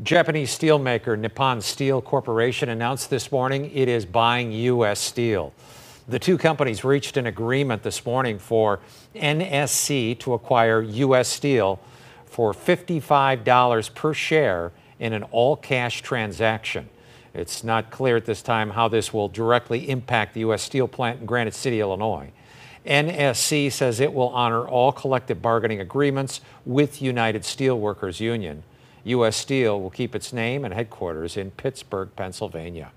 Japanese steelmaker Nippon Steel Corporation announced this morning it is buying U.S. Steel. The two companies reached an agreement this morning for NSC to acquire U.S. Steel for $55 per share in an all cash transaction. It's not clear at this time how this will directly impact the U.S. Steel plant in Granite City, Illinois. NSC says it will honor all collective bargaining agreements with United Steelworkers Union. U.S. Steel will keep its name and headquarters in Pittsburgh, Pennsylvania.